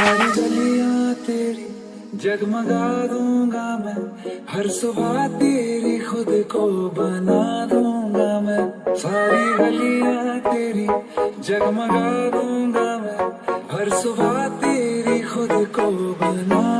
सारी गलिया तेरी जगमगा दूँगा मैं। हर सुबह तेरी खुद को बना दूँगा मैं। सारी गलिया तेरी जगमगा दूँगा मैं। हर सुबह तेरी खुद को बना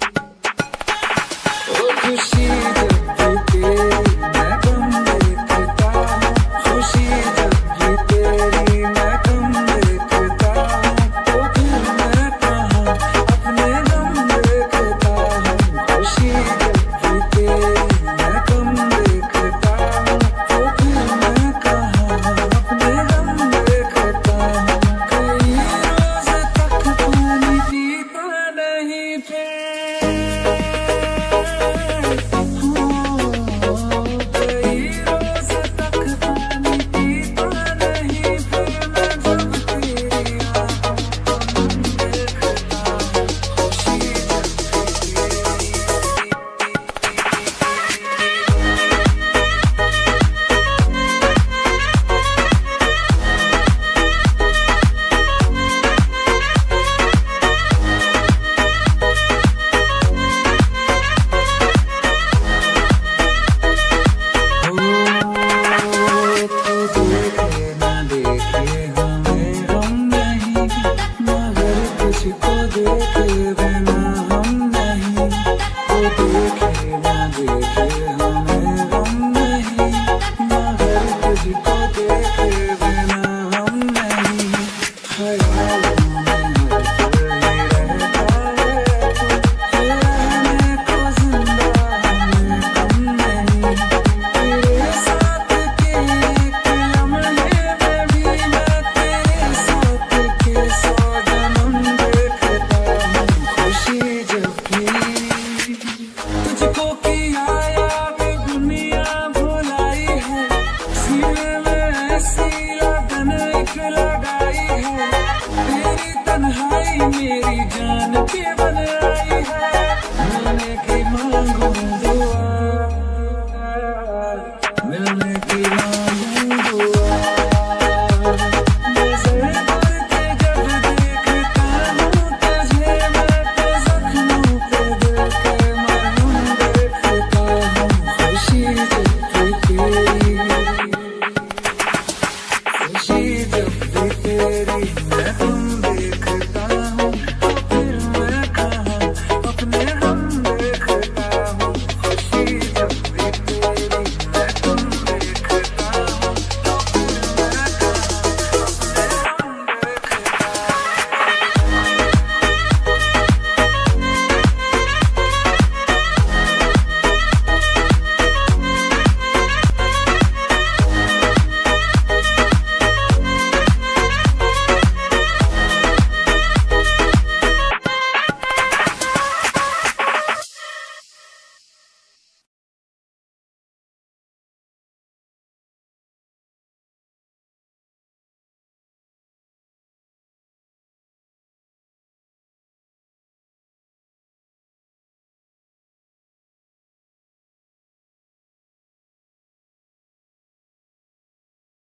que